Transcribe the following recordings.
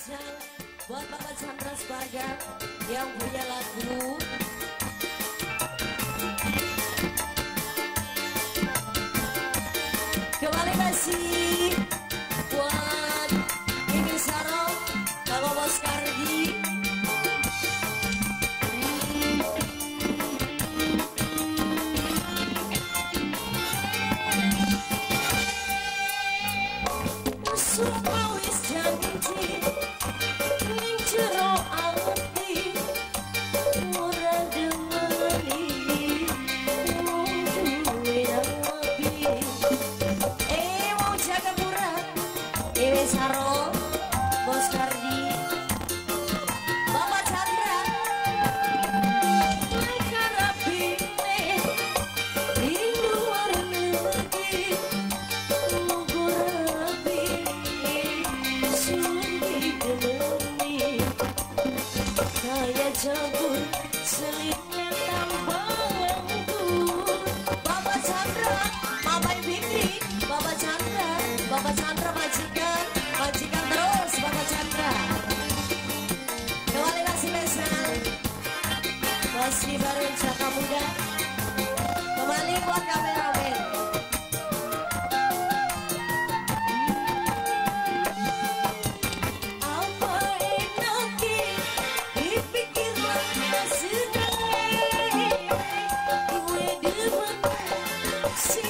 spesial buat Bapak Chandra Sparga yang punya lagu. Kembali kasih buat Ingin Saro, Bapak Bos Kardi. Super Bos Bapak Chandra, Bapak Chandra, Bapak Chandra majikan. masih bareng Saka Muda. See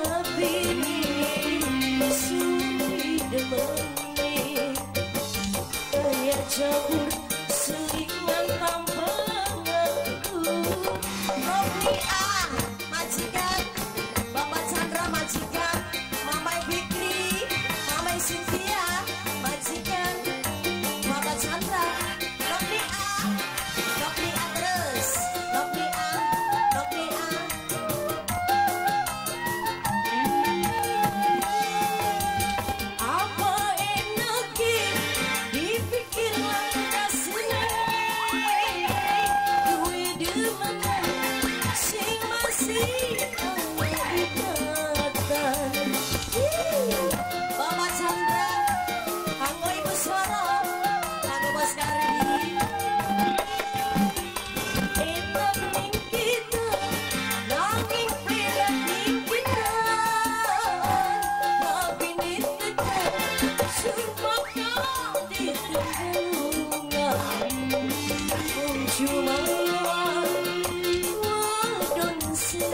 yourself